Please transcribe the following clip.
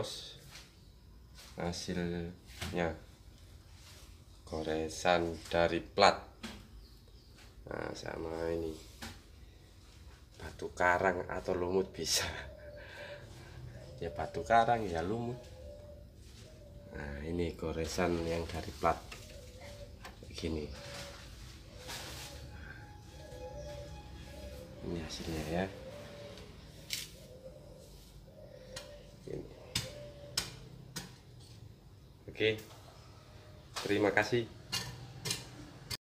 bos hasilnya goresan dari plat. Nah sama ini. Batu karang atau lumut bisa. Ya batu karang ya lumut. Nah ini goresan yang dari plat. Begini ini hasilnya ya oke. Terima kasih